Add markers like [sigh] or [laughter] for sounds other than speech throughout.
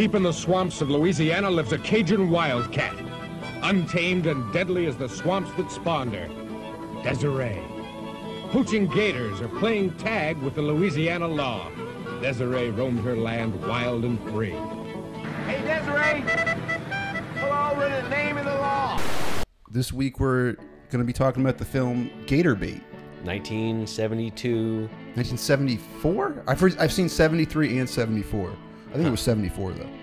Deep in the swamps of Louisiana lives a Cajun wildcat, untamed and deadly as the swamps that spawned her. Desiree. Poaching gators or playing tag with the Louisiana law. Desiree roamed her land wild and free. Hey, Desiree! Hello, we're the name of the law. This week we're going to be talking about the film Gator Bait. 1972. 1974? I've, heard, I've seen 73 and 74. I think it was 74 though.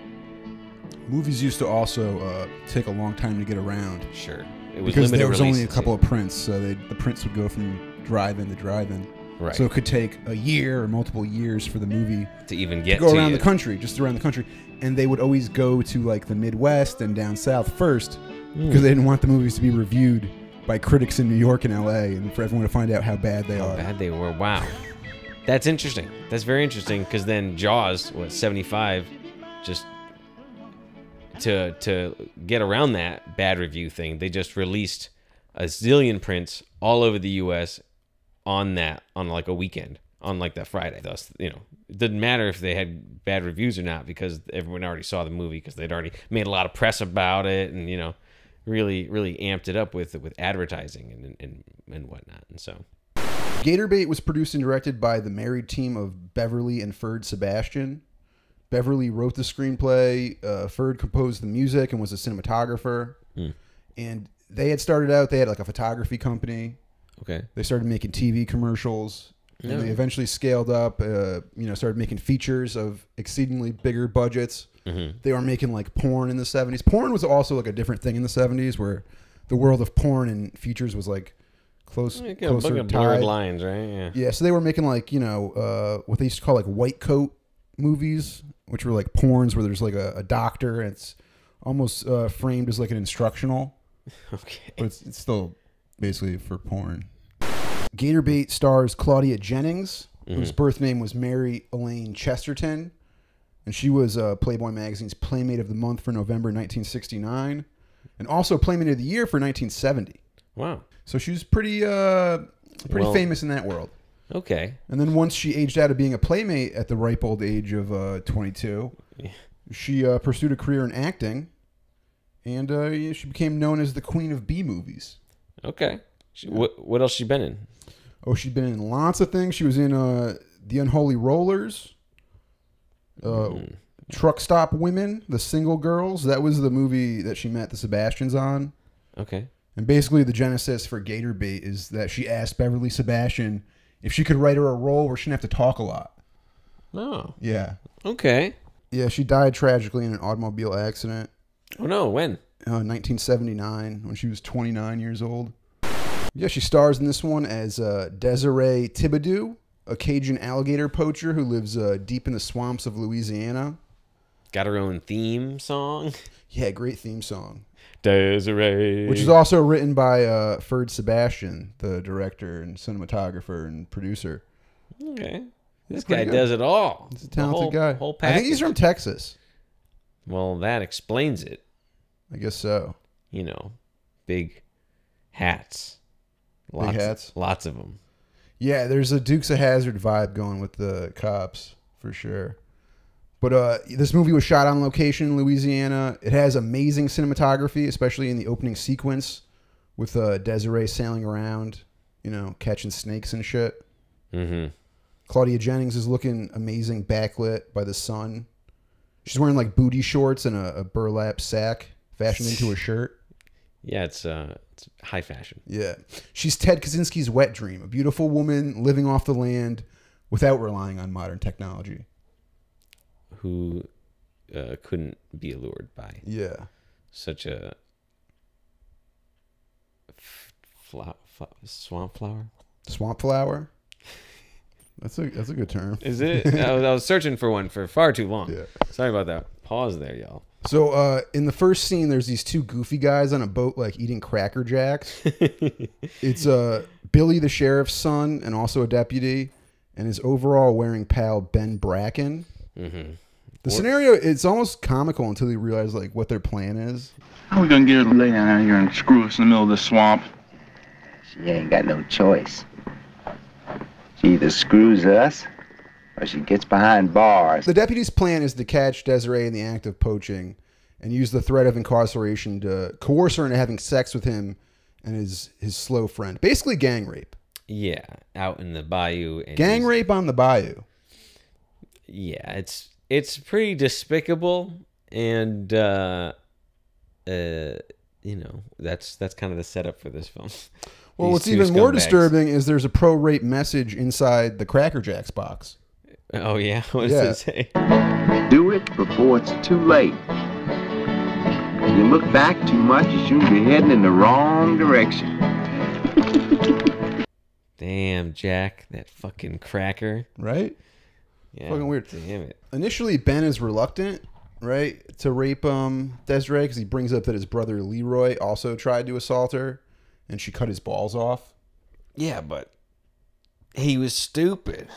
Movies used to also uh, take a long time to get around Sure. It was because there was only a couple yeah. of prints, so they, the prints would go from drive-in to drive-in. Right. So it could take a year or multiple years for the movie to even get to go to around you. the country, just around the country, and they would always go to like the Midwest and down south first Hmm. because they didn't want the movies to be reviewed by critics in New York and L.A. and for everyone to find out how bad they How are. bad they were. Wow. That's interesting. That's very interesting because then Jaws, what 75, just to to get around that bad review thing, they just released a zillion prints all over the U.S. on that on like a weekend on like that Friday. Thus, you know, it didn't matter if they had bad reviews or not because everyone already saw the movie because they'd already made a lot of press about it and you know really really amped it up with with advertising and and and whatnot and so. Gator Bait was produced and directed by the married team of Beverly and Ferd Sebastian. Beverly wrote the screenplay. Uh, Ferd composed the music and was a cinematographer. And they had started out. They had like a photography company. Okay. They started making TV commercials, and they eventually scaled up. Uh, you know, started making features of exceedingly bigger budgets. They were making like porn in the seventies. Porn was also like a different thing in the seventies, where the world of porn and features was like close, Yeah, kind closer blurred lines, right? Yeah. Yeah, so they were making like you know uh, what they used to call like white coat movies, which were like porns where there's like a, a doctor and it's almost uh, framed as like an instructional [laughs] Okay. but it's, it's still basically for porn. Gator Bait stars Claudia Jennings, whose birth name was Mary Elaine Chesterton, and she was uh, Playboy Magazine's Playmate of the Month for November 1969, and also Playmate of the Year for 1970. Wow. So she was pretty, uh, pretty Well- famous in that world. Okay. And then once she aged out of being a playmate at the ripe old age of uh, 22, she uh, pursued a career in acting, and uh, she became known as the Queen of B movies. Okay. She, what what else she been in? Oh, she's been in lots of things. She was in uh, The Unholy Rollers, uh, Truck Stop Women, The Single Girls. That was the movie that she met the Sebastians on. Okay. And basically, the genesis for Gator Bait is that she asked Beverly Sebastian if she could write her a role where she didn't have to talk a lot. Oh. Yeah. Okay. Yeah, she died tragically in an automobile accident Oh no. When? uh, 1979 when she was 29 years old. Yeah, she stars in this one as uh, Desiree Thibodeau, a Cajun alligator poacher who lives uh, deep in the swamps of Louisiana. Got her own theme song. Yeah, great theme song. Desiree. Which is also written by uh, Ferd Sebastian, the director and cinematographer and producer. okay. This guy good. does it all. He's a talented whole- guy. Whole I think he's from Texas. Well, that explains it. I guess so. You know, big hats. Lots, hats? Lots of them. Yeah, there's a Dukes of Hazzard vibe going with the cops for sure. But uh, this movie was shot on location in Louisiana. It has amazing cinematography, especially in the opening sequence with uh, Desiree sailing around, you know, catching snakes and shit. Mm-hmm. Claudia Jennings is looking amazing, backlit by the sun. She's wearing like booty shorts and a, a burlap sack fashioned into a shirt. [laughs] Yeah, it's uh, it's high fashion. Yeah. She's Ted Kaczynski's wet dream, a beautiful woman living off the land without relying on modern technology. Who uh, couldn't be allured by Yeah. such a f- swamp flower? Swamp flower. That's a that's a good term. Is it? I, was, I was searching for one for far too long. Yeah. Sorry about that. Pause there, y'all. So uh, in the first scene, there's these two goofy guys on a boat, like eating Cracker Jacks. [laughs] it's uh, Billy, the sheriff's son, and also a deputy, and his overall wearing pal Ben Bracken. Mm-hmm. The scenario it's almost comical until you realize like what their plan is. How we gonna get her to lay down out here and screw us in the middle of the swamp? She ain't got no choice. She either screws us or she gets behind bars. The deputy's plan is to catch Desiree in the act of poaching and use the threat of incarceration to coerce her into having sex with him and his his slow friend. Basically, gang rape. Yeah, out in the bayou. And Gang rape on the bayou. Yeah, it's it's pretty despicable, and uh, uh, you know that's that's kind of the setup for this film. [laughs] Well, These what's two even more disturbing is there's a pro rape message inside the Cracker Jacks box. Oh yeah, [laughs] what does Yeah. it say? Do it before it's too late. If you look back too much, you soon be heading in the wrong direction. [laughs] Damn, Jack, that fucking cracker. Right? Yeah, Fucking weird. Damn it. Initially, Ben is reluctant, right, to rape um Desiree because he brings up that his brother Leroy also tried to assault her, and she cut his balls off. Yeah, but he was stupid.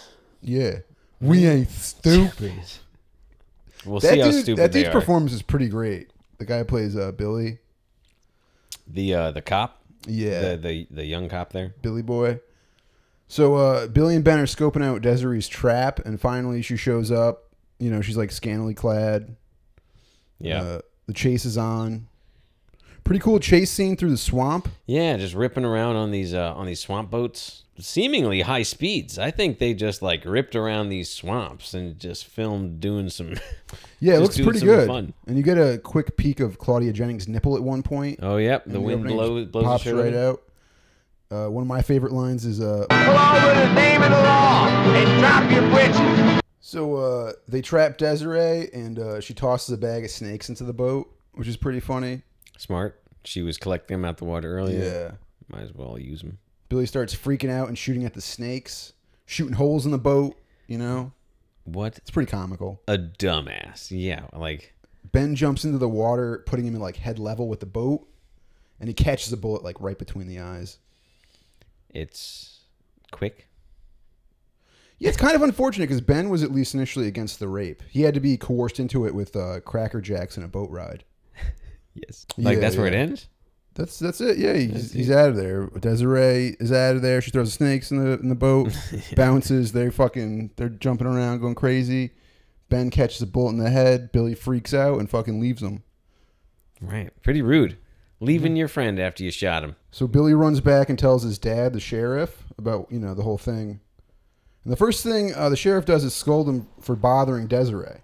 Yeah, we ain't stupid. [laughs] We'll that see how stupid that dude's are. performance is pretty great. The guy who plays uh, Billy. the uh, the cop, Yeah, the, the the young cop there. Billy Boy. So uh, Billy and Ben are scoping out Desiree's trap, and finally she shows up. You know, she's like scantily clad. Yeah, Uh, the chase is on. Pretty cool chase scene through the swamp. yeah, just ripping around on these uh, on these swamp boats, seemingly high speeds. I think they just like ripped around these swamps and just filmed doing some. [laughs] Yeah, it looks pretty good. fun. And you get a quick peek of Claudia Jennings' nipple at one point. Oh yep, the wind blows blows pops right out. Uh, one of my favorite lines is uh, Hello with the name of the law and drop your britches. so uh, they trap Desiree and uh, she tosses a bag of snakes into the boat, which is pretty funny. Smart. She was collecting them out the water earlier. Yeah. Might as well use them. Billy starts freaking out and shooting at the snakes, shooting holes in the boat. You know, What it's pretty comical. a dumbass. Yeah, like Ben jumps into the water, putting him in like head level with the boat, and he catches a bullet like right between the eyes. It's quick. Yeah, it's kind of unfortunate because Ben was at least initially against the rape. He had to be coerced into it with uh, Cracker Jacks and a boat ride. [laughs] Yes. Like Yeah, that's where it ends. That's that's it. Yeah, he's, he's out of there. Desiree is out of there. She throws the snakes in the in the boat, [laughs] bounces. They're fucking they're jumping around, going crazy. Ben catches a bullet in the head. Billy freaks out and fucking leaves him. Right. Pretty rude. Leaving your friend after you shot him. So Billy runs back and tells his dad, the sheriff, about you know the whole thing. And the first thing uh, the sheriff does is scold him for bothering Desiree.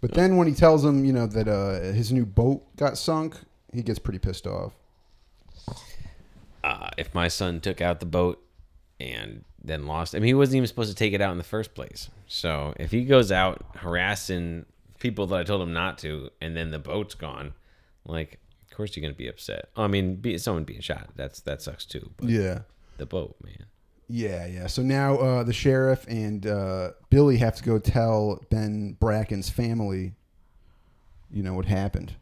But then when he tells him, you know, that uh, his new boat got sunk, he gets pretty pissed off. Uh, if my son took out the boat and then lost, I mean, he wasn't even supposed to take it out in the first place. So if he goes out harassing people that I told him not to, and then the boat's gone, like, of course you're gonna be upset. I mean, be, someone being shot, that's that sucks too. But Yeah. the boat, man. Yeah, yeah. So now uh, the sheriff and uh, Billy have to go tell Ben Bracken's family, you know, what happened.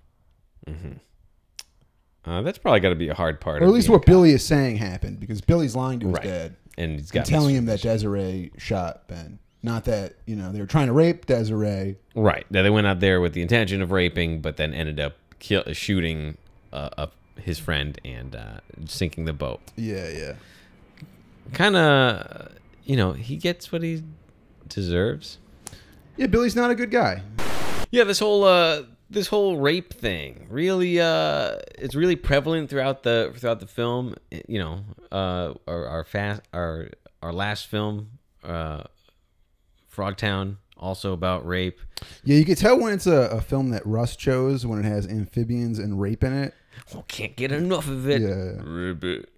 Uh, that's probably got to be a hard part. Or at least what Billy is saying happened, because Billy's lying to his Right. dad. and he's and got telling him that Desiree shot Ben. Not that, you know, they were trying to rape Desiree. Right. That they went out there with the intention of raping, but then ended up kill, shooting uh, up his friend and uh, sinking the boat. Yeah, yeah. Kind of, you know, he gets what he deserves. Yeah, Billy's not a good guy. Yeah, this whole uh, this whole rape thing really uh, it's really prevalent throughout the throughout the film. You know, uh, our our fast our our last film, uh, Frogtown, also about rape. Yeah, you can tell when it's a, a film that Russ chose when it has amphibians and rape in it. Oh, can't get enough of it. Yeah. Rape it.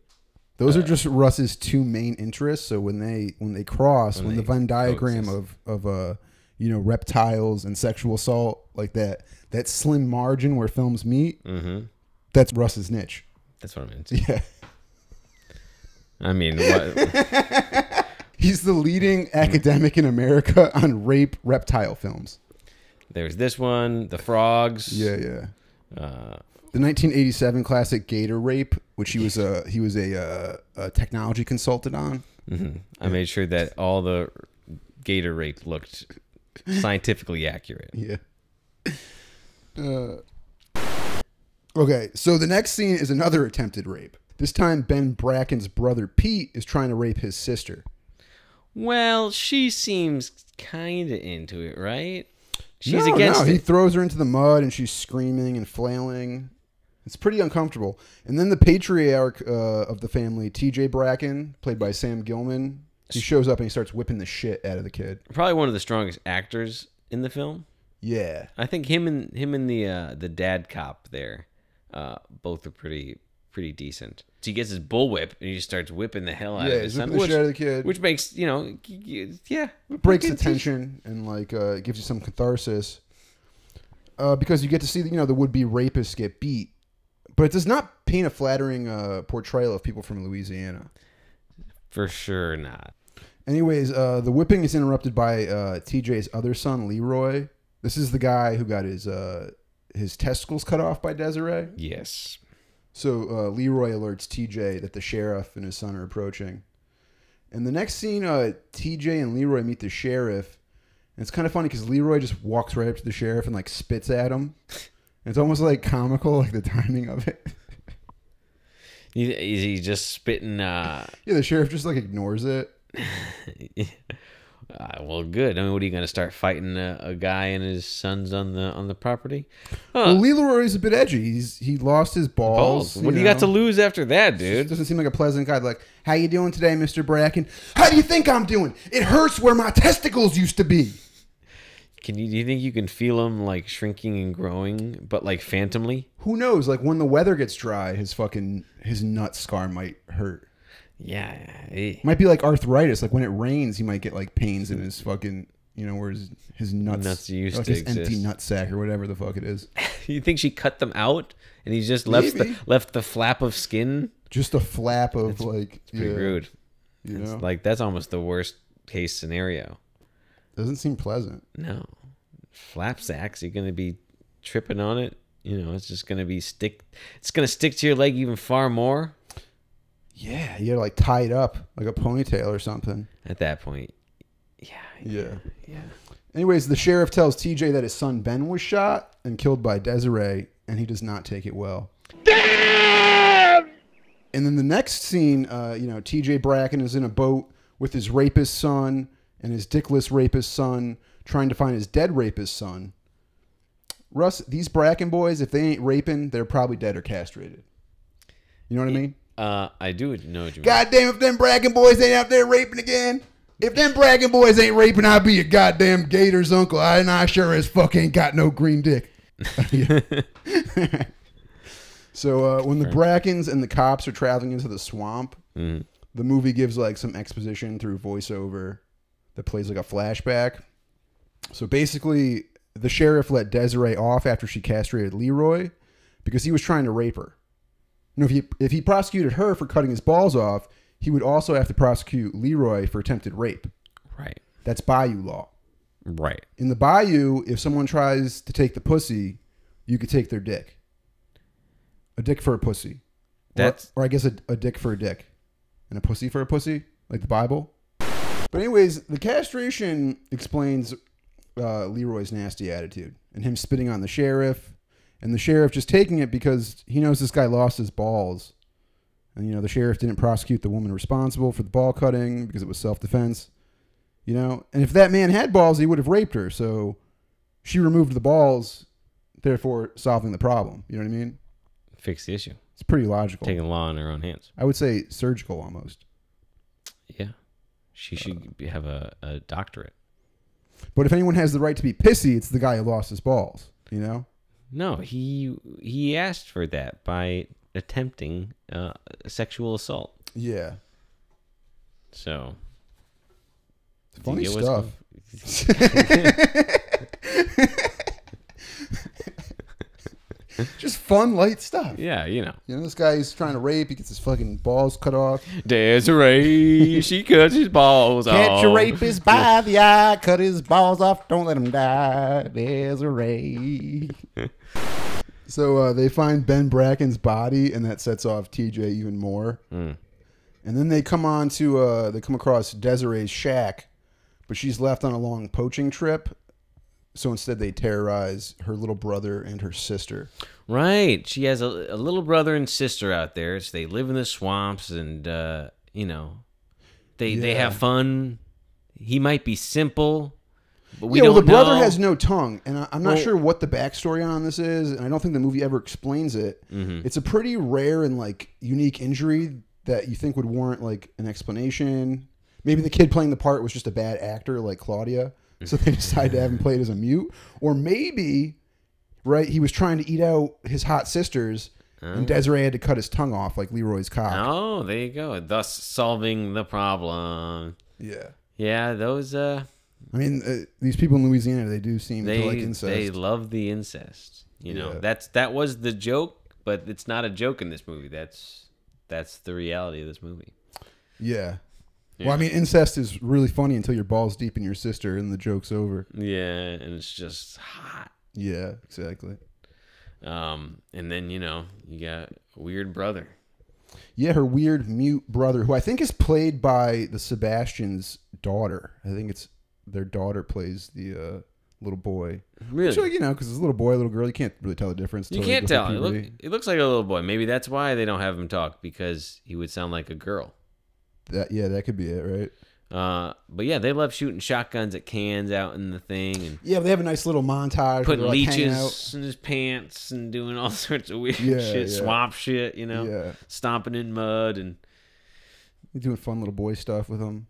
Those are just Russ's two main interests. So when they when they cross, when, the they Venn diagram coexist. of of uh you know reptiles and sexual assault like that that slim margin where films meet, Mm-hmm. that's Russ's niche. That's what I meant. [laughs] Yeah, I mean, what, [laughs] he's the leading academic in America on rape reptile films. there's this one, the frogs. Yeah, yeah. Uh, The 1987 classic Gator Rape, which he was a he was a, uh, a technology consultant on. mhm. I made sure that all the gator rape looked scientifically accurate. Yeah. Uh, okay, so the next scene is another attempted rape. This time, Ben Bracken's brother Pete is trying to rape his sister. Well, she seems kind of into it, right? She's no, against no, he throws her into the mud and she's screaming and flailing. It's pretty uncomfortable. And then the patriarch uh, of the family, T.J. Bracken, played by Sam Gilman, he shows up and he starts whipping the shit out of the kid. Probably one of the strongest actors in the film. Yeah, I think him and him and the uh, the dad cop there, uh, both are pretty pretty decent. So he gets his bullwhip and he just starts whipping the hell out Yeah, of his son, the which, shit out of the kid. which makes you know, yeah, breaks the tension and like uh, gives you some catharsis. Uh, because you get to see you know the would be rapists get beat, but it does not paint a flattering uh, portrayal of people from Louisiana. for sure not. Anyways, uh, the whipping is interrupted by uh, TJ's other son, Leroy. This is the guy who got his uh, his testicles cut off by Desiree. Yes, So uh, Leroy alerts TJ that the sheriff and his son are approaching. And the next scene, uh, TJ and Leroy meet the sheriff. And it's kind of funny because Leroy just walks right up to the sheriff and like spits at him. And it's almost like comical, like the timing of it. Is he, just spitting? Uh, yeah, the sheriff just like ignores it. [laughs] uh, well, good. I mean, what are you going to start fighting a, a guy and his sons on the on the property? Well, Leroy is a bit edgy. He's he lost his balls. Balls. What do you got to lose after that, dude? Doesn't seem like a pleasant guy. Like, how you doing today, Mister Bracken? How do you think I'm doing? It hurts where my testicles used to be. Can you do you think you can feel him like shrinking and growing, but like phantomly? Who knows? Like when the weather gets dry, his fucking his nut scar might hurt. Yeah. eh. Might be like arthritis. Like when it rains, he might get like pains in his fucking, you know, where his, his nuts, Nuts used like to his empty exist. nut sack or whatever the fuck it is. [laughs] You think she cut them out and he's just left Maybe. the left the flap of skin? Just a flap of like, It's Pretty yeah, rude. you know, Like that's almost the worst case scenario. doesn't seem pleasant. No. Flap sacks, you're gonna be tripping on it. You know, it's just gonna be stick it's gonna stick to your leg even far more Yeah, you gotta like tie it up like a ponytail or something. at that point. Yeah. Yeah. Yeah. Anyways, the sheriff tells TJ that his son Ben was shot and killed by Desiree, and he does not take it well. Damn! And then the next scene, uh, you know, TJ Bracken is in a boat with his rapist son and his dickless rapist son trying to find his dead rapist son. Russ, these Bracken boys, if they ain't raping, they're probably dead or castrated. You know what I mean? Uh I do know what you mean. Goddamn, if them Bracken boys ain't out there raping again. If them Bracken boys ain't raping, I'll be a goddamn Gator's uncle. I and I sure as fuck ain't got no green dick. [laughs] so uh, when the Brackens and the cops are traveling into the swamp, Mhm. the movie gives like some exposition through voiceover that plays like a flashback. So basically, the sheriff let Desiree off after she castrated Leroy because he was trying to rape her. You know, if he if he prosecuted her for cutting his balls off, he would also have to prosecute Leroy for attempted rape. Right. That's Bayou law. Right. In the Bayou, if someone tries to take the pussy, you could take their dick. A dick for a pussy. Or- That's- or, I guess a, a dick for a dick, and a pussy for a pussy, like the Bible. But anyways, the castration explains uh, Leroy's nasty attitude and him spitting on the sheriff, and the sheriff just taking it because he knows this guy lost his balls, and you know the sheriff didn't prosecute the woman responsible for the ball cutting because it was self defense. You know, and if that man had balls, he would have raped her. So she removed the balls, therefore solving the problem. You know what I mean? Fix the issue. It's pretty logical. Taking law in her own hands. I would say surgical almost. Yeah. She should uh, be- have a, a doctorate. But if anyone has the right to be pissy, it's the guy who lost his balls. You know? No, he he asked for that by attempting uh, sexual assault. Yeah. So Funny stuff. [laughs] [laughs] [laughs] Just fun, light stuff. yeah, you know, You know, this guy's trying to rape. He gets his fucking balls cut off. Desiree, [laughs] she cuts his balls off. Catch a rapist by the eye, cut his balls off, don't let him die. Desiree. [laughs] so uh, they find Ben Bracken's body, and that sets off TJ even more. Mm. And then they come on to uh, they come across Desiree's shack, but she's left on a long poaching trip. So instead, they terrorize her little brother and her sister. Right. She has a, a little brother and sister out there. So they live in the swamps and, uh, you know, they, they have fun he might be simple, but we yeah, well, the brother know. has no tongue, and I, I'm not Well- sure what the backstory on this is, and I don't think the movie ever explains it. Mm-hmm. It's a pretty rare and like unique injury that you think would warrant like an explanation. Maybe the kid playing the part was just a bad actor, like Claudia, [laughs] so they decided to have him played as a mute, or maybe, right, he was trying to eat out his hot sisters, and Desiree had to cut his tongue off, like Leroy's cock. Oh, there you go. Thus solving the problem. Yeah, Yeah, those uh, I mean, uh, these people in Louisiana, they do seem they to like incest. they love the incest. You know, Yeah. that's that was the joke, but it's not a joke in this movie. That's that's the reality of this movie. Yeah. Well, I mean, incest is really funny until you're balls deep in your sister and the joke's over. Yeah, and it's just hot. Yeah, exactly. Um, and then you know you got weird brother. Yeah, her weird mute brother, who I think is played by the Sebastian's daughter. I think it's their daughter plays the uh, little boy. Really, So, you know, because it's a little boy, a little girl, you can't really tell the difference. you can't tell. It, look, it looks like a little boy. Maybe that's why they don't have him talk because he would sound like a girl. That, yeah, that could be it, right? Uh, but yeah, they love shooting shotguns at cans out in the thing and Yeah, they have a nice little montage. putting like, leeches in his pants and doing all [laughs] sorts of weird Yeah, shit, yeah. swamp shit, you know, Yeah. stomping in mud and They're doing fun little boy stuff with them,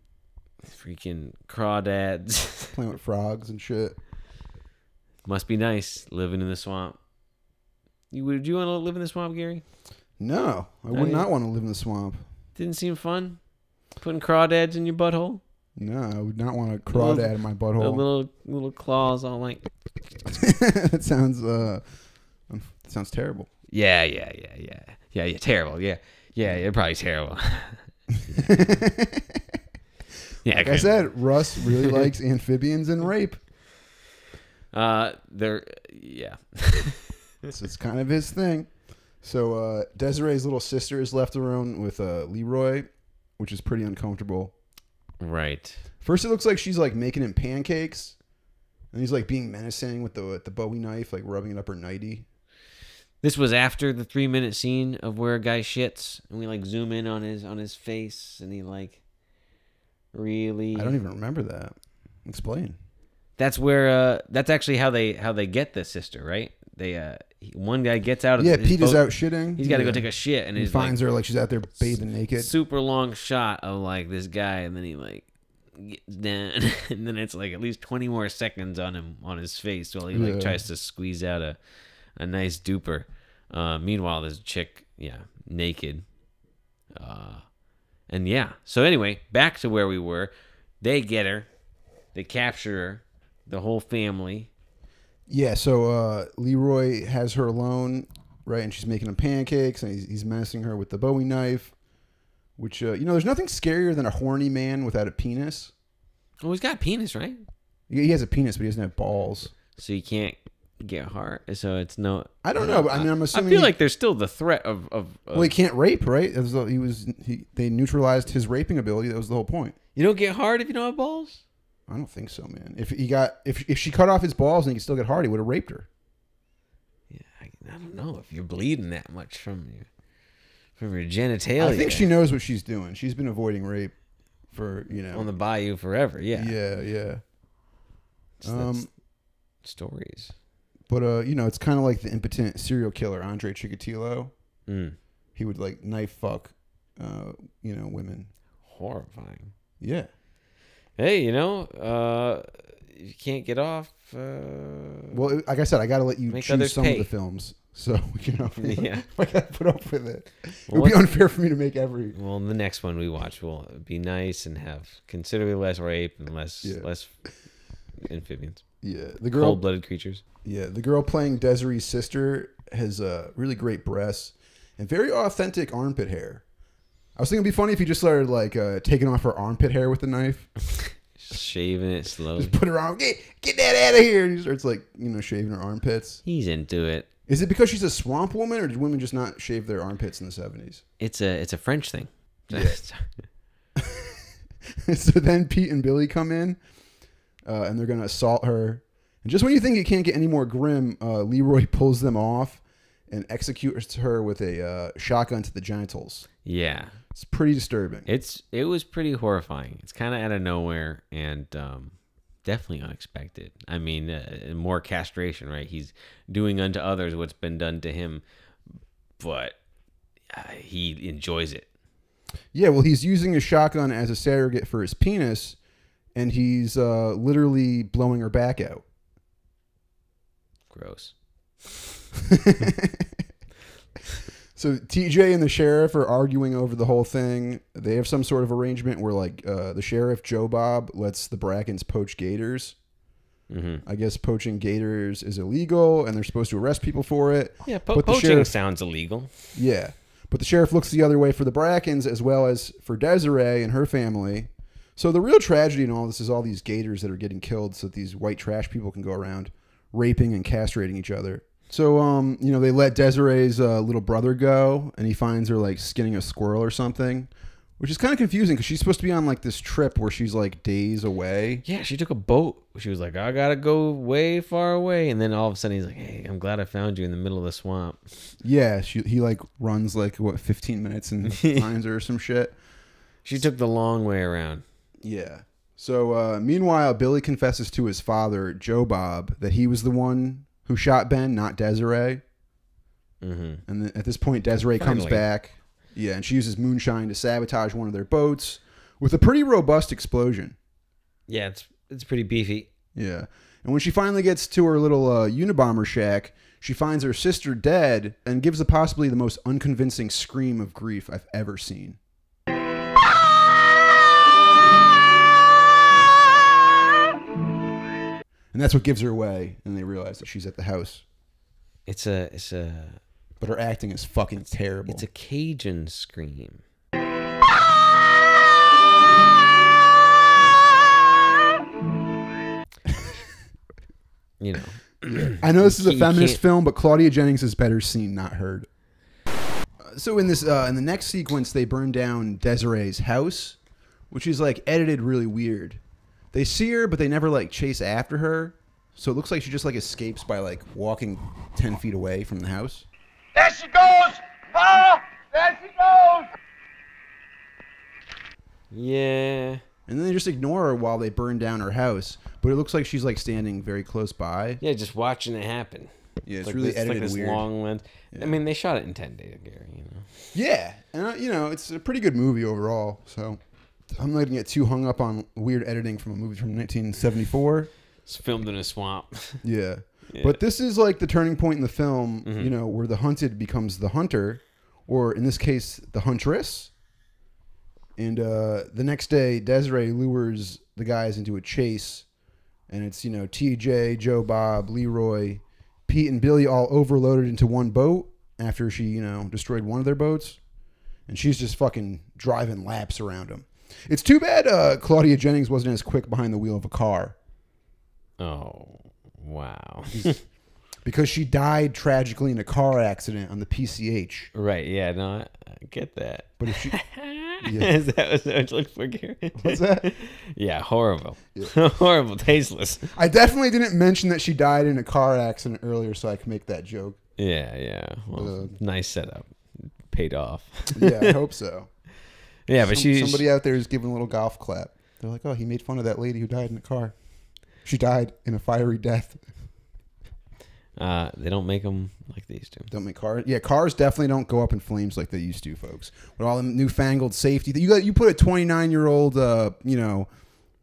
freaking crawdads. [laughs] playing with frogs and shit. Must be nice living in the swamp. You would you want to live in the swamp, Gary? No, I would yeah. not want to live in the swamp. Didn't seem fun. Putting crawdads in your butthole. No, I would not want to crawdad Little- in my The butthole. little little claws all like [laughs] that sounds uh, um, sounds terrible. Yeah, yeah, yeah, yeah. Yeah, yeah, terrible. Yeah. Yeah, yeah, probably terrible. [laughs] yeah, Like I said, Russ really likes amphibians and rape. [laughs] uh they're yeah. This is kind of his thing. So uh, Desiree's little sister is left alone with uh, Leroy, which is pretty uncomfortable. right. First, it looks like she's like making him pancakes, and he's like being menacing with the with the Bowie knife, like rubbing it up her nighty. This was after the 3-minute scene of where a guy shits and we like zoom in on his on his face and he like really I don't even remember that. Explain. That's where uh that's actually how they how they get the sister, right? They uh one guy gets out of Yeah, Pete is boat- out shitting. He's got to Yeah. go take a shit and He finds like, her like she's out there bathing naked. super long shot of like this guy and then he like gets down [laughs] and then it's like at least 20 more seconds on him on his face while he like Yeah. tries to squeeze out a a nice duper uh meanwhile there's a chick yeah naked uh and yeah so anyway back to where we were they get her they capture her the whole family Yeah, so uh, Leroy has her alone, right, and she's making him pancakes, and he's, he's menacing her with the Bowie knife. Which uh, you know, there's nothing scarier than a horny man without a penis. oh he's got a penis right He he has a penis, but he doesn't have balls. so you can't get hard so it's no I don't know. But, I mean, I'm assuming. I feel he- like there's still the threat of, of, of well, he can't rape, right? That was he was he, they neutralized his raping ability. That was the whole point. You don't get hard if you don't have balls? I don't think so, man. If he got if if she cut off his balls and he could still get hard, he would have raped her. Yeah, I, I don't know if you're bleeding that much from your from your genitalia. I think she knows what she's doing. She's been avoiding rape for you know. on the bayou forever. Yeah. yeah, yeah. Um, stories. But uh, you know, it's kind of like the impotent serial killer Andrei Chikatilo. Mm. He would like knife fuck, uh, you know, women. Horrifying. Yeah. Hey, you know, uh, you can't get off. Uh, Well, like I said, I got to let you choose some pay. of the films, so [laughs] you [laughs] know, Yeah. [laughs] I got to put up with it. it would be unfair for me to make every. well, the next one we watch will be nice and have considerably less rape and less Yeah. less amphibians, Yeah, the girl. cold-blooded creatures. Yeah, the girl playing Desiree's sister has uh, really great breasts and very authentic armpit hair. I was thinking it'd be funny if you just started like uh, taking off her armpit hair with a knife. Shaving it slowly. Just put her on, get, get that out of here. And he starts like, you know, shaving her armpits. He's into it. Is it because she's a swamp woman or did women just not shave their armpits in the 70s? It's a it's a French thing. Yeah. [laughs] so then Pete and Billy come in uh, and they're going to assault her. And just when you think it can't get any more grim, uh, Leroy pulls them off and executes her with a uh, shotgun to the genitals. Yeah, It's pretty disturbing. it's it was pretty horrifying. It's kind of out of nowhere and um, definitely unexpected. I mean, uh, more castration, right? He's doing unto others what's been done to him, but uh, he enjoys it. Yeah, well, he's using a shotgun as a surrogate for his penis, and he's uh, literally blowing her back out. Gross. [laughs] So TJ and the sheriff are arguing over the whole thing. They have some sort of arrangement where, like, uh, the sheriff Joe Bob lets the Brackens poach gators. hmm I guess poaching gators is illegal, and they're supposed to arrest people for it. Yeah, po- But poaching sheriff- sounds illegal. Yeah. But the sheriff looks the other way for the Brackens as well as for Desiree and her family. So the real tragedy in all this is all these gators that are getting killed so that these white trash people can go around raping and castrating each other. So um, you know, they let Desiree's uh, little brother go and he finds her like skinning a squirrel or something, which is kind of confusing cuz she's supposed to be on like this trip where she's like days away. Yeah, she took a boat. She was like, I gotta go way far away. And then all of a sudden he's like, Hey, I'm glad I found you in the middle of the swamp. Yeah, she, he like runs like what 15 minutes and [laughs] finds her or some shit. She took the long way around. Yeah. So uh, meanwhile, Billy confesses to his father, Joe Bob, that he was the one who shot Ben, not Desiree. hmm And th- at this point, Desiree comes back. Yeah, and she uses moonshine to sabotage one of their boats with a pretty robust explosion. Yeah, it's it's pretty beefy. Yeah. And when she finally gets to her little uh, Unabomber shack, she finds her sister dead and gives a possibly the most unconvincing scream of grief I've ever seen. And that's what gives her away, and they realize that she's at the house. It's a it's a But her acting is fucking terrible. it's a Cajun scream. You know, I know this is a You feminist can't- film, but Claudia Jennings is better seen, not heard. Uh, So in this, uh, in the next sequence, they burn down Desiree's house, which is like edited really weird. They see her, but they never like chase after her. So it looks like she just like escapes by like walking ten feet away from the house. There she goes! Ah! There she goes! yeah. And then they just ignore her while they burn down her house. But it looks like she's like standing very close by. Yeah, just watching it happen. Yeah, it's like really this, like this weird. long lens. I mean, they shot it in ten days, Gary. You know. Yeah, and uh, you know it's a pretty good movie overall. So I'm not gonna get too hung up on weird editing from a movie from 1974. It's filmed in a swamp. [laughs] Yeah. Yeah. But this is like the turning point in the film, Mm-hmm. you know, where the hunted becomes the hunter, or in this case, the huntress. And uh, the next day, Desiree lures the guys into a chase, and it's you know TJ, Joe, Bob, Leroy, Pete, and Billy all overloaded into one boat after she you know destroyed one of their boats, and she's just fucking driving laps around them. It's too bad uh, Claudia Jennings wasn't as quick behind the wheel of a car. oh, wow. [laughs] because she died tragically in a car accident on the PCH. right? Yeah. No, I, I get that. But if she, [laughs] Is that what I for, Gary? what's that? [laughs] Yeah, horrible. horrible, tasteless. I definitely didn't mention that she died in a car accident earlier, so I could make that joke. Yeah, yeah. Well, nice setup. Paid off. Yeah, I hope so. Yeah, but Some- she's somebody out there is giving a little golf clap. They're like, "Oh, he made fun of that lady who died in a car. She died in a fiery death." uh, they don't make them like these do. Don't make cars. Yeah, cars definitely don't go up in flames like they used to, folks. With all the newfangled safety, you got you put a 29 year old, uh, you know,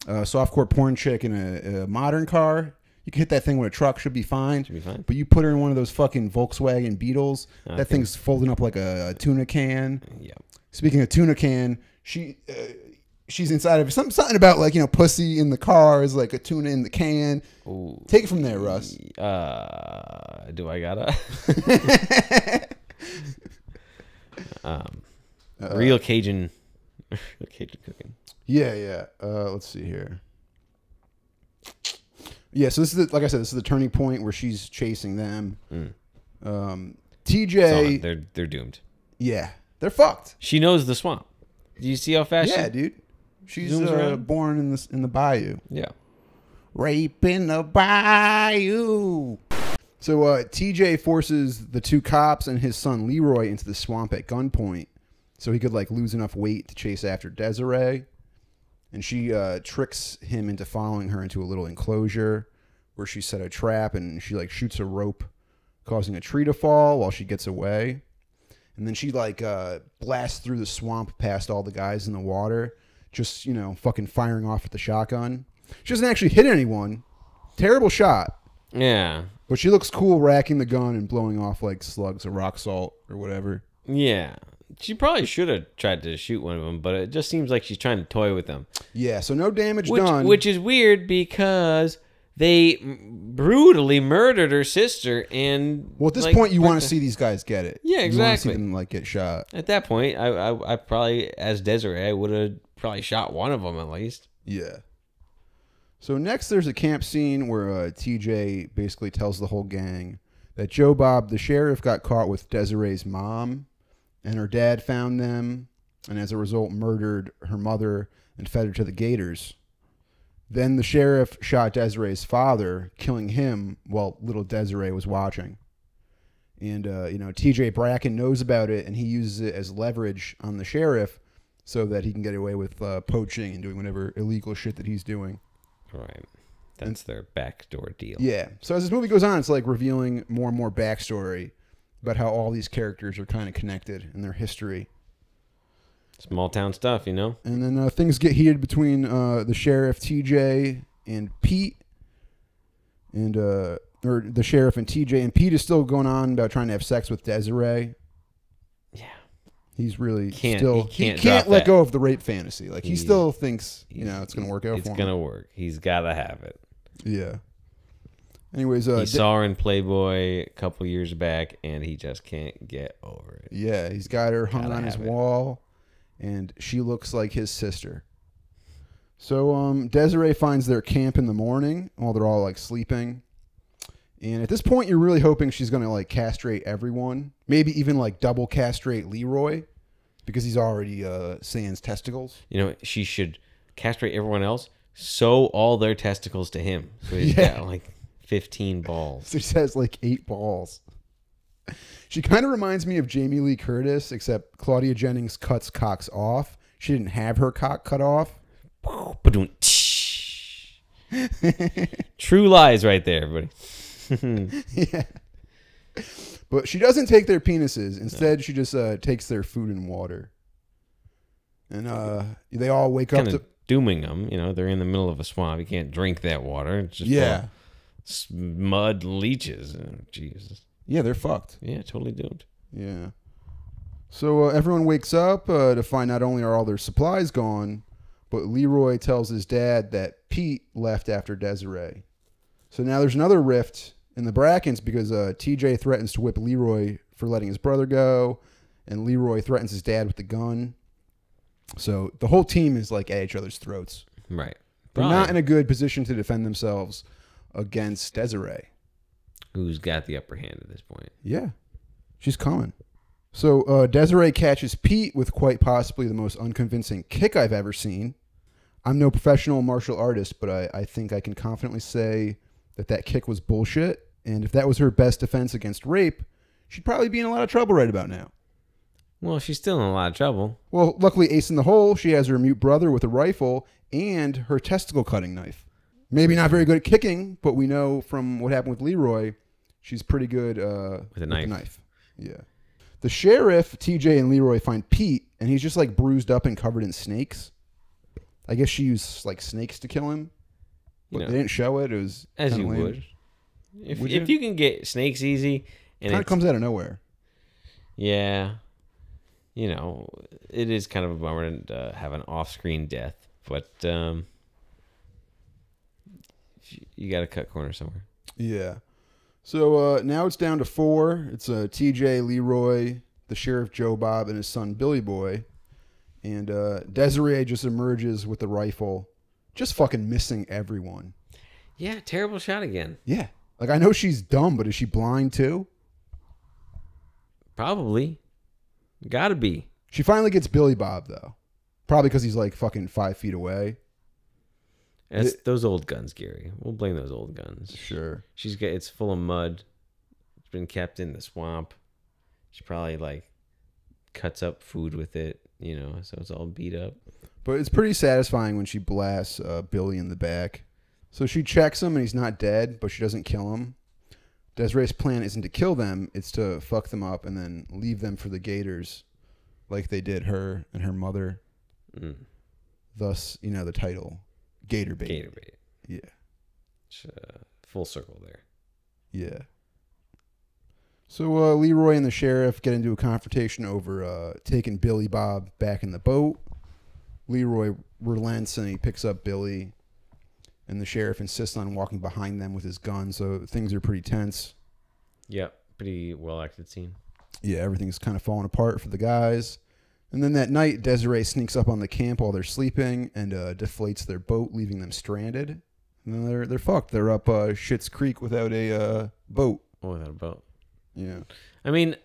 uh, softcore porn chick in a, a modern car. You can hit that thing with a truck, should be fine. Should be fine. But you put her in one of those fucking Volkswagen Beetles. Okay. That thing's folding up like a, a tuna can. Yeah. Speaking of tuna can, she uh, she's inside of. Something, something about like you know pussy in the car is like a tuna in the can. Ooh. Take it from there, Russ. Uh, do I gotta? [laughs] um, Uh, real Cajun, [laughs] real Cajun cooking. Yeah, yeah. Uh, let's see here. Yeah, so this is the, like I said, this is the turning point where she's chasing them. Mm. Um. TJ, They're they're doomed. yeah, they're fucked. She knows the swamp. Do you see how fast? Yeah, she, dude. She's Zooms uh, around? born in this in the bayou. yeah. Rape in the bayou. So uh, TJ forces the two cops and his son Leroy into the swamp at gunpoint, so he could like lose enough weight to chase after Desiree. And she uh, tricks him into following her into a little enclosure where she set a trap and she like shoots a rope, causing a tree to fall while she gets away. And then she like uh, blasts through the swamp past all the guys in the water, just you know fucking firing off with the shotgun. She doesn't actually hit anyone. Terrible shot. Yeah. But she looks cool racking the gun and blowing off like slugs of rock salt or whatever. Yeah. She probably should have tried to shoot one of them, but it just seems like she's trying to toy with them. Yeah, so no damage Which, done. which is weird because they brutally murdered her sister and well, at this like, point, you want to see these guys get it. Yeah, You see exactly. them like get shot. At that point, I, I, I probably, as Desiree, I would have probably shot one of them at least. Yeah. So next, there's a camp scene where uh, TJ basically tells the whole gang that Joe Bob, the sheriff, got caught with Desiree's mom, and her dad found them, and as a result, murdered her mother and fed her to the gators. Then the sheriff shot Desiree's father, killing him while little Desiree was watching. And uh, you know, TJ Bracken knows about it, and he uses it as leverage on the sheriff, so that he can get away with uh, poaching and doing whatever illegal shit that he's doing. Right. That's their backdoor deal. Yeah. So as this movie goes on, it's like revealing more and more backstory about how all these characters are kind of connected in their history. Small town stuff, you know? And then uh, things get heated between uh, the sheriff TJ and Pete, and uh, or the sheriff and TJ. And Pete is still going on about trying to have sex with Desiree. Yeah. He's really Can't- still he can't can't let that. go of the rape fantasy. Like he He- still thinks you know it's going to work out It's to him. work. He's got to have it. Yeah. Anyways, uh, he saw her in Playboy a couple years back, and he just can't get over it. Yeah, he's got her hung Gotta on his it. wall, and she looks like his sister. So um, Desiree finds their camp in the morning while they're all like sleeping, and at this point, you're really hoping she's gonna like castrate everyone, maybe even like double castrate Leroy, because he's already uh, sans testicles. You know, she should castrate everyone else, sew all their testicles to him. So he's [laughs] Yeah. got like 15 balls. So she has like eight balls. She kind of reminds me of Jamie Lee Curtis, except Claudia Jennings cuts cocks off. She didn't have her cock cut off. [laughs] True lies right there, everybody. [laughs] [laughs] yeah. But she doesn't take their penises. Instead, she just uh, takes their food and water. And uh, they all wake Kind up of to. dooming them. You know, they're in the middle of a swamp. You can't drink that water. It's just Yeah. mud leeches. Oh, Jesus. Yeah, they're fucked. Yeah, totally doomed. Yeah. So uh, everyone wakes up uh, to find not only are all their supplies gone, but Leroy tells his dad that Pete left after Desiree. So now there's another rift in the Brackens because uh, TJ threatens to whip Leroy for letting his brother go, and Leroy threatens his dad with the gun. So the whole team is like at each other's throats. Right. They're Brian, not in a good position to defend themselves against Desiree. Who's got the upper hand at this point. Yeah, she's coming. So uh, Desiree catches Pete with quite possibly the most unconvincing kick I've ever seen. I'm no professional martial artist, but I, I think I can confidently say that that kick was bullshit. And if that was her best defense against rape, she'd probably be in a lot of trouble right about now. Well, she's still in a lot of trouble. Well, luckily, Ace in the hole, she has her mute brother with a rifle and her testicle cutting knife. Maybe not very good at kicking, but we know from what happened with Leroy, she's pretty good uh, With a knife. Yeah. The sheriff, TJ, and Leroy find Pete, and he's just like bruised up and covered in snakes. I guess she used like snakes to kill him, You but know, they didn't show it. It was as you lame. would. If, Would if you? you can get snakes easy, and Kind of comes out of nowhere. yeah, you know, it is kind of a bummer to uh, have an off-screen death, but um, you got to cut corners somewhere. Yeah. So uh, now it's down to four. It's uh, TJ, Leroy, the sheriff Joe Bob, and his son Billy Boy. And uh, Desiree just emerges with the rifle, just fucking missing everyone. Yeah, terrible shot again. Yeah. Like, I know she's dumb, but is she blind too? Probably, got to be. She finally gets Billy Bob, though. Probably because he's like fucking five feet away. That's It- those old guns, Gary. We'll blame those old guns. Sure. She's got it's full of mud. It's been kept in the swamp. She probably like cuts up food with it, you know, so it's all beat up. But it's pretty satisfying when she blasts uh, Billy in the back. So she checks him and he's not dead, but she doesn't kill him. Desiree's plan isn't to kill them, it's to fuck them up and then leave them for the Gators like they did her and her mother. Mm. Thus, you know, the title Gator Bait. Gator bait. Yeah. It's, uh, full circle there. Yeah. So uh, Leroy and the sheriff get into a confrontation over uh, taking Billy Bob back in the boat. Leroy relents and he picks up Billy, and the sheriff insists on walking behind them with his gun. So things are pretty tense. Yeah, pretty well acted scene. Yeah, everything's kind of falling apart for the guys. And then that night, Desiree sneaks up on the camp while they're sleeping and uh, deflates their boat, leaving them stranded. And then they're they're fucked. They're up uh, Shit's Creek without a uh, boat. Oh, without a boat. Yeah. I mean,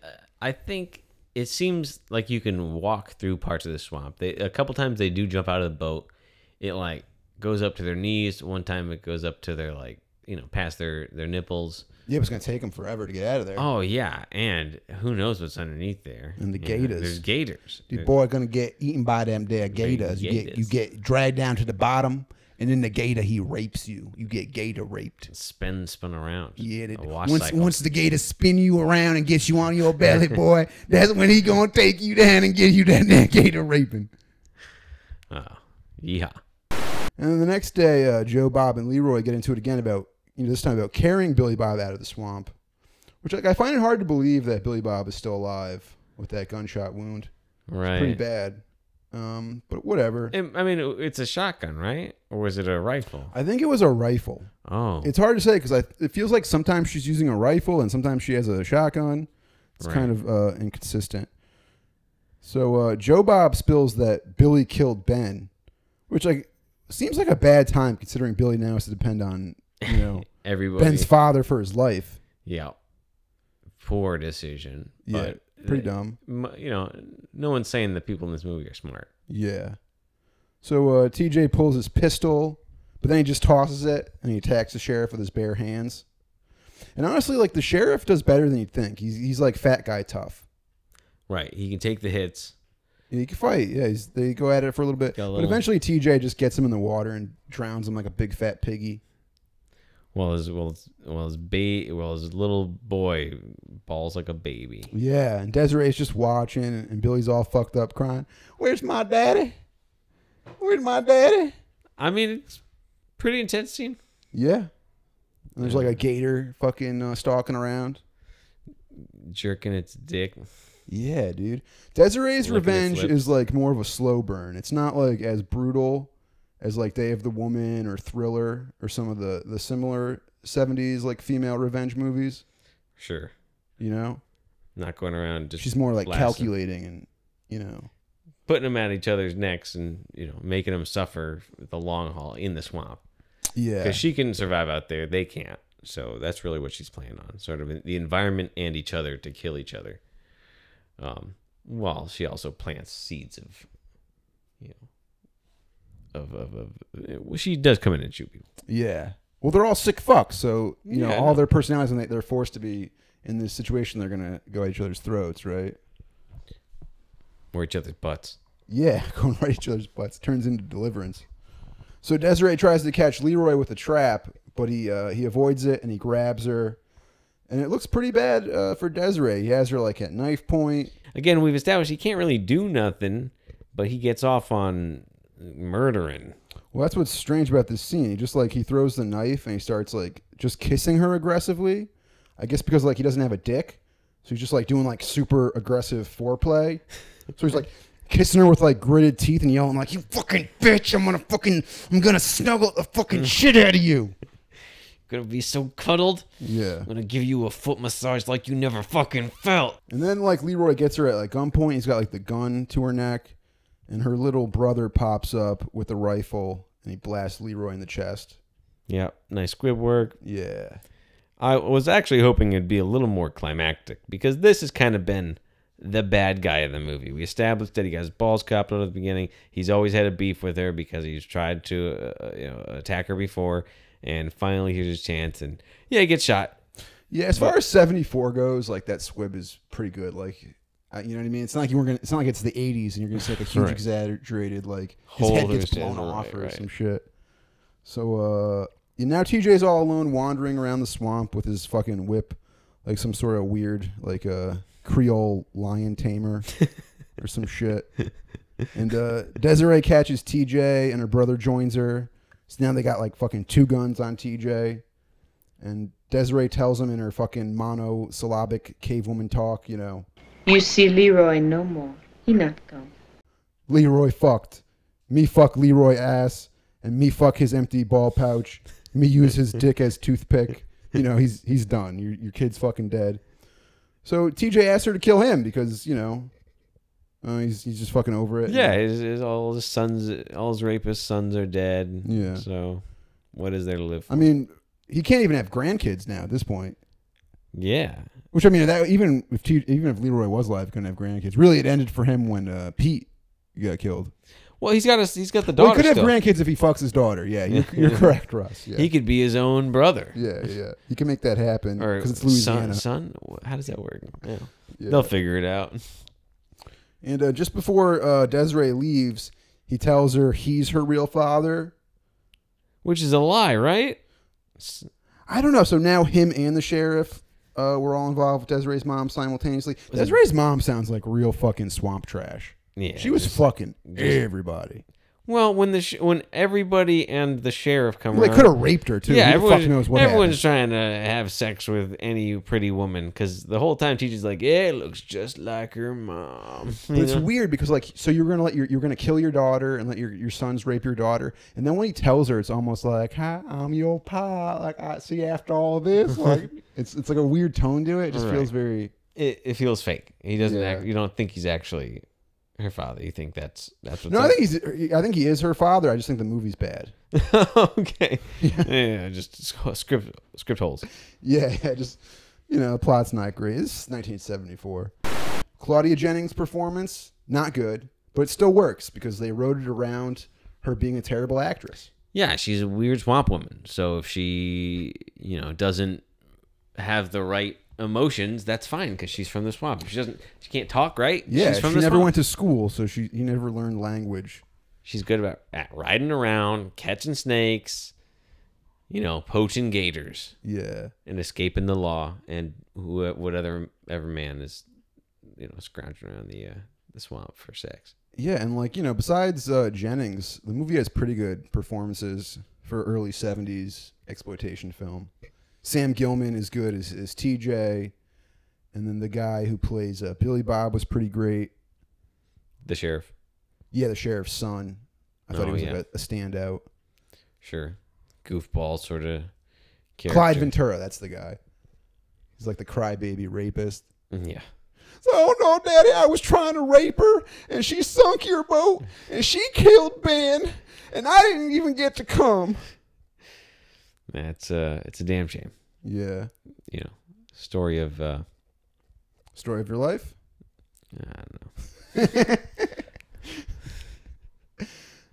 I think it seems like you can walk through parts of the swamp. They a couple times they do jump out of the boat. It like goes up to their knees. One time it goes up to their like you know past their their nipples. Yeah, it's gonna take them forever to get out of there. Oh yeah, and who knows what's underneath there? And the You know, gators. there's gators. The boy gonna get eaten by them there gators. You get you get dragged down to the bottom, and then the gator he rapes you. You get gator raped. spin spin around. Yeah, that- once cycle. once the gator spin you around and gets you on your belly, [laughs] boy, that's when he gonna take you down and get you that [laughs] gator raping. Oh, yeah. And then the next day, uh, Joe, Bob, and Leroy get into it again about you know this time about carrying Billy Bob out of the swamp, which like I find it hard to believe that Billy Bob is still alive with that gunshot wound. Right. Pretty bad. Um, but whatever. It- I mean, it's a shotgun, right? Or was it a rifle? I think it was a rifle. Oh, It's hard to say because it feels like sometimes she's using a rifle and sometimes she has a shotgun. It's Right. kind of uh, inconsistent. So uh, Joe Bob spills that Billy killed Ben, which like seems like a bad time considering Billy now has to depend on you know [laughs] everybody. Ben's father for his life. yeah. Poor decision. Yeah, but pretty dumb. You know, no one's saying that people in this movie are smart. Yeah. So uh, TJ pulls his pistol, but then he just tosses it and he attacks the sheriff with his bare hands. And honestly, like the sheriff does better than you'd think. He's he's like fat guy tough. Right. He can take the hits. He can fight. Yeah, he's, they go at it for a little bit, a but eventually TJ just gets him in the water and drowns him like a big fat piggy. Well, his well, his, well, his ba- well, his little boy balls like a baby. Yeah, and Desiree's just watching, and Billy's all fucked up, crying. Where's my daddy? Where's my daddy? I mean, it's pretty intense scene. Yeah. And there's like a gator fucking uh, stalking around. Jerking its dick. Yeah, dude. Desiree's Revenge is like more of a slow burn. It's not like as brutal as like Day of the Woman or Thriller or some of the the similar 70s like female revenge movies, Sure. you know? Not going around just She's more like blasting. calculating and, you know. putting them at each other's necks and you know making them suffer the long haul in the swamp Yeah. because she can survive out there they can't so that's really what she's playing on sort of the environment and each other to kill each other um while she also plants seeds of you know of of, of well, she does come in and shoot people yeah. Well, they're all sick fucks, so, you know, Yeah, all know. their personalities and they, they're forced to be in this situation they're going to go at each other's throats, right? or each other's butts Yeah, [laughs] going right at each other's butts turns into deliverance. So Desiree tries to catch Leroy with a trap, but he uh, he avoids it and he grabs her, and it looks pretty bad uh, for Desiree. He has her like at knife point. again we've established he can't really do nothing but he gets off on murdering Well, that's what's strange about this scene. He just like he throws the knife and he starts like just kissing her aggressively. I guess because like he doesn't have a dick, so he's just like doing like super aggressive foreplay. So he's like kissing her with like gritted teeth and yelling like, "You fucking bitch! I'm gonna fucking I'm gonna snuggle the fucking [laughs] shit out of you." gonna be so cuddled Yeah. I'm gonna give you a foot massage like you never fucking felt. And then like Leroy gets her at like gunpoint. He's got like the gun to her neck, and her little brother pops up with a rifle and he blasts Leroy in the chest. Yeah, nice squib work. Yeah. I was actually hoping it'd be a little more climactic because this has kind of been the bad guy of the movie. We established that he got his balls chopped out at the beginning. He's always had a beef with her because he's tried to uh, you know attack her before, and finally here's his chance. And yeah, he gets shot. Yeah, as far as seventy four goes, like that squib is pretty good. Like, uh, you know what I mean? It's not like you were gonna. It's not like it's the '80s and you're gonna see like a huge [laughs] Right. exaggerated like his Hole head gets blown off right, or right. some shit. So uh, yeah, now TJ's all alone, wandering around the swamp with his fucking whip, like some sort of weird like uh, Creole lion tamer [laughs] or some shit. And uh, Desiree catches TJ, and her brother joins her. So now they got like fucking two guns on TJ. And Desiree tells him in her fucking monosyllabic cavewoman talk, you know, You see Leroy no more. He not come. Leroy fucked. Me fuck Leroy ass, and me fuck his empty ball pouch. Me use his [laughs] dick as toothpick. You know, he's he's done. Your your kid's fucking dead. So TJ asked her to kill him because you know, uh, he's he's just fucking over it. Yeah, his, his, all his sons, all his rapist sons are dead. Yeah. So, what is there to live for? I mean, he can't even have grandkids now at this point. yeah. Which I mean, that even if T, even if Leroy was alive, couldn't have grandkids. Really, it ended for him when uh, Pete got killed. Well, he's got a, he's got the Well, daughter he could have still. grandkids if he fucks his daughter. Yeah, you're, [laughs] you're correct, Russ. Yeah. He could be his own brother. yeah, yeah. He can make that happen because it's Louisiana. son, son. How does that work? Yeah. Yeah. They'll figure it out. And uh, just before uh, Desiree leaves, he tells her he's her real father. Which is a lie, right? I don't know. So now him and the sheriff uh, were all involved with Desiree's mom simultaneously. Desiree's mom sounds like real fucking swamp trash. Yeah. she was just- fucking just- everybody. Well, when the sh- when everybody and the sheriff come Well, they around, could have raped her too. Yeah, Who everyone, knows what everyone's happened? trying to have sex with any pretty woman because the whole time teacher's like, "Yeah, it looks just like her mom." [laughs] But You it's know? weird because like so you're gonna let your you're gonna kill your daughter and let your, your sons rape your daughter and then when he tells her it's almost like hi I'm your pa like I see after all this [laughs] like it's it's like a weird tone to it it just Right. feels very It, it feels fake. He doesn't. Yeah. Act, you don't think he's actually her father. You think that's that's what's no I think he's I think he is her father I just think the movie's bad [laughs] okay. Yeah. just script script holes. yeah yeah just you know plot's not great this is 1974 Claudia Jennings performance not good but it still works because they wrote it around her being a terrible actress Yeah, she's a weird swamp woman. So if she, you know, doesn't have the right emotions, that's fine because she's from the swamp. If she doesn't, she can't talk right. yeah she's from she the never swamp. went to school so she he never learned language She's good about at riding around, catching snakes, you know, poaching gators, yeah and escaping the law, and who, what other ever man is, you know, scrounging around the uh, the swamp for sex. Yeah, and like you know, besides uh, Jennings, the movie has pretty good performances for early '70s exploitation film. Sam Gilman is good as, as TJ, and then the guy who plays uh, Billy Bob was pretty great. The sheriff, Yeah, the sheriff's son. I thought Oh, he was yeah. like a, a standout. sure, goofball sort of. Character. Clyde Ventura, that's the guy. He's like the crybaby rapist. Yeah. Oh no, Daddy, I was trying to rape her, and she sunk your boat, and she killed Ben, and I didn't even get to come. That's uh, it's a damn shame. Yeah. You know, story of uh, Story of your life? I don't know. [laughs]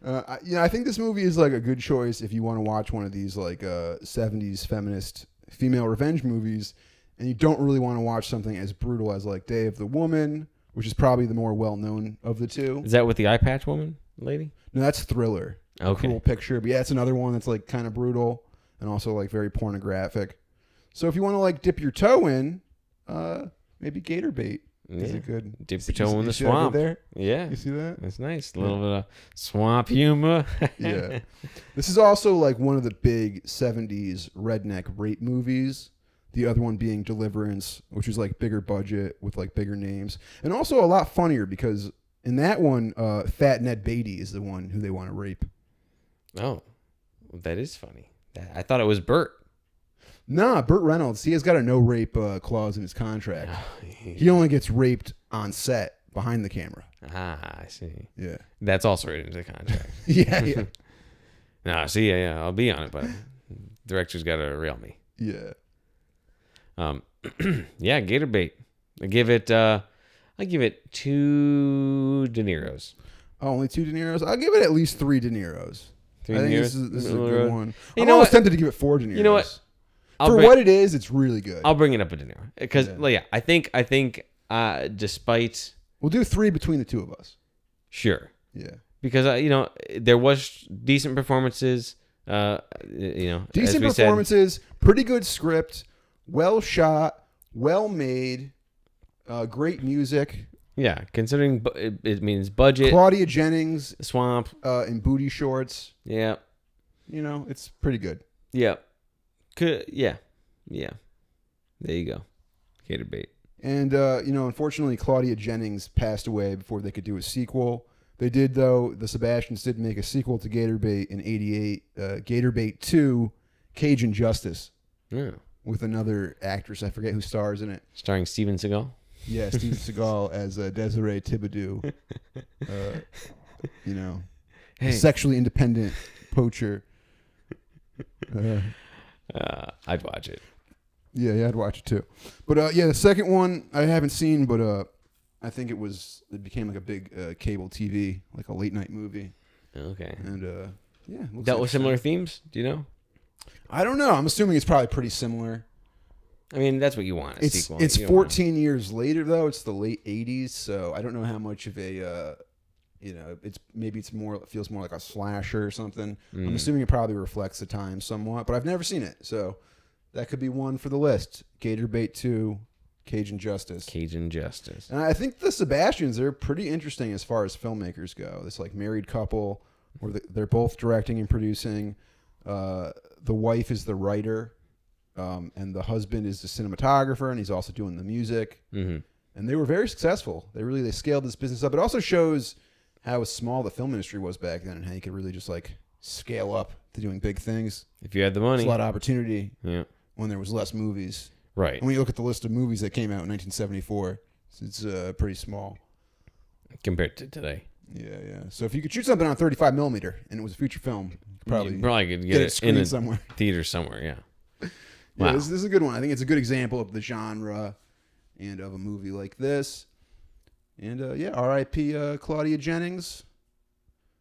Uh, I- you know, I think this movie is like a good choice if you want to watch one of these like uh, '70s feminist female revenge movies, and you don't really want to watch something as brutal as like Day of the Woman, which is probably the more well-known of the two. Is that with the eye patch woman lady? No, that's Thriller. Okay. Cool picture, but yeah, it's another one that's like kind of brutal and also like very pornographic. So if you want to like dip your toe in, uh, maybe Gator Bait is Yeah. a good Dip your toe you in the swamp. there. Yeah. You see that? That's nice. A little bit of swamp humor. [laughs] yeah. [laughs] This is also like one of the big 70s redneck rape movies. The other one being Deliverance, which is like bigger budget with like bigger names. And also a lot funnier because in that one, uh, Fat Ned Beatty is the one who they want to rape. Oh, that is funny. I thought it was Burt. Nah, Burt Reynolds, he has got a no rape uh, clause in his contract. [sighs] He only gets raped on set behind the camera. Ah, I see. Yeah. That's also written into the contract. [laughs] Yeah, yeah. [laughs] no, see, yeah, yeah, I'll be on it, but director's got to rail me. yeah. Um, [clears throat] yeah, Gator bait. I give it. uh I give it two De Niro's. Oh, only two De Niro's? I'll give it at least three De Niro's. Three I think De this is, this is a Middle of the good one. You I'm know almost what? tempted to give it four De You know what? I'll For bring- what it is, it's really good. I'll bring it up a dinner because yeah. yeah, I think I think uh, despite we'll do three between the two of us. sure Yeah. because uh, you know there was decent performances. Uh, you know, Decent we said. performances, pretty good script, well shot, well made, uh, great music. Yeah, considering bu- it, it means budget, Claudia Jennings swamp. uh, in booty shorts. Yeah, You know, it's pretty good. yeah, could yeah, yeah. There you go, Gator Bait. And uh, you know, unfortunately, Claudia Jennings passed away before they could do a sequel. They did, though. The Sebastians did make a sequel to Gator Bait in '88, uh, Gatorbait Two, Cajun Justice, Yeah. with another actress. I forget who stars in it. Starring Steven Seagal. Yeah, Steven Seagal as uh, Desiree Thibodeau. Uh, you know, Hey. sexually independent poacher. Uh, Uh, I'd watch it. Yeah, yeah, I'd watch it too. But uh, yeah, the second one I haven't seen, but uh, I think it was it became like a big uh, cable TV, like a late night movie, Okay. and uh, yeah, Dealt with interesting. similar themes. Do you know? I don't know. I'm assuming it's probably pretty similar. I mean, that's what you want. A It's sequel. it's You don't want- 14 years later though. It's the late 80s, so I don't know how much of a uh, you know it's maybe it's more it feels more like a slasher or something. Mm. I'm assuming it probably reflects the time somewhat, but I've never seen it, so that could be one for the list. Gator Bait 2, Cajun Justice. Cajun Justice. And I think the Sebastians are pretty interesting as far as filmmakers go. This like married couple where they're both directing and producing. Uh, the wife is the writer, um, and the husband is a cinematographer, and he's also doing the music. hmm And they were very successful. They really they scaled this business up. It also shows how small the film industry was back then, and how you could really just like scale up to doing big things. If you had the There's money. a lot of opportunity Yeah. when there was less movies. Right. And when you look at the list of movies that came out in 1974, it's uh, pretty small. Compared to today. Yeah, yeah. So if you could shoot something on 35 millimeter and it was a feature film, you could probably, you probably could get, get it it in screened a somewhere. theater somewhere. Yeah. Yeah, Wow. this, this is a good one. I think it's a good example of the genre and of a movie like this. And uh, yeah, R.I.P. Uh, Claudia Jennings.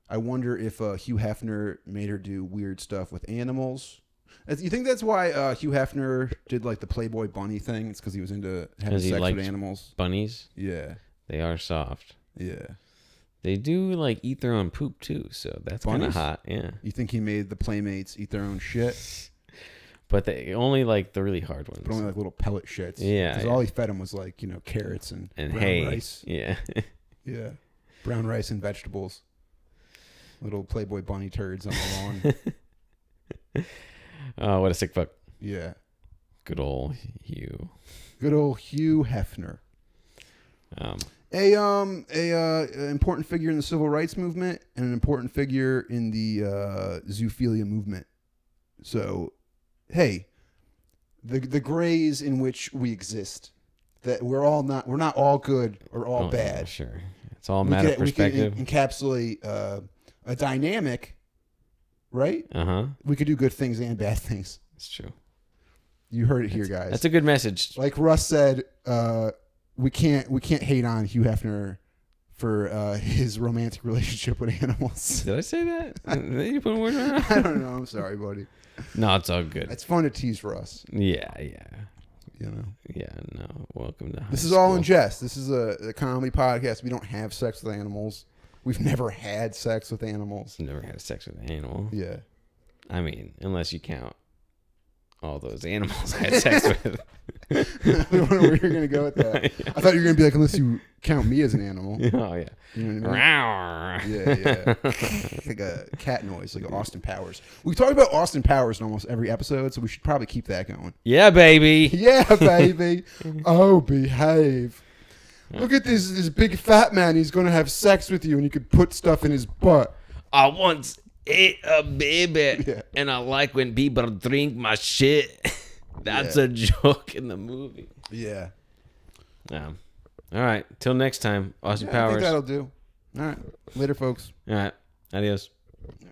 I wonder if uh, Hugh Hefner made her do weird stuff with animals. You think that's why uh, Hugh Hefner did like the Playboy bunny thing? It's because he was into having sex with animals. Bunnies. Yeah, They are soft. yeah. They do like eat their own poop too, so that's kind of hot. Yeah. You think he made the playmates eat their own shit? But they only like the really hard ones. but only like little pellet shits. Yeah, because yeah. all he fed him was like you know carrots and, and brown hay. rice. Yeah. [laughs] Yeah, brown rice and vegetables. Little Playboy bunny turds on the lawn. [laughs] oh, what a sick fuck. yeah, Good old Hugh. good old Hugh Hefner, Um, a um a uh, important figure in the civil rights movement and an important figure in the uh, zoophilia movement. So, hey, the the grays in which we exist. That we're all not we're not all good or all oh, bad. Sure. It's all a we matter could, of perspective. We could encapsulate uh, a dynamic, right? Uh huh. We could do good things and bad things. It's true. You heard it here, guys. That's a good message. like Russ said, uh, we can't we can't hate on Hugh Hefner for uh, [laughs] his romantic relationship with animals. [laughs] Did I say that? [laughs] Did you put in my mouth? I don't know. I'm sorry, buddy. No, it's all good. It's fun to tease for us. Yeah, yeah, You know, yeah. No, welcome to. this is all in jest. This is a, a comedy podcast. We don't have sex with animals. We've never had sex with animals. Never had sex with an animal. Yeah. I mean, unless you count all those animals I had sex [laughs] with. I don't know where you're gonna go with that. [laughs] I thought you were gonna be like, unless you count me as an animal. [laughs] oh yeah. You know what I mean? Rawr. Yeah, yeah. like a cat noise, like Austin Powers. We talked about Austin Powers in almost every episode, so we should probably keep that going. Yeah, baby. Yeah, baby. oh, behave. Look at this this big fat man. He's gonna have sex with you, and you could put stuff in his butt. I once a baby, [laughs] Yeah. and I like when people drink my shit. [laughs] That's Yeah. a joke in the movie. Yeah. Um, all right. Till next time, Austin I think Powers. that'll do. All right. Later, folks. All right. Adios. Yeah.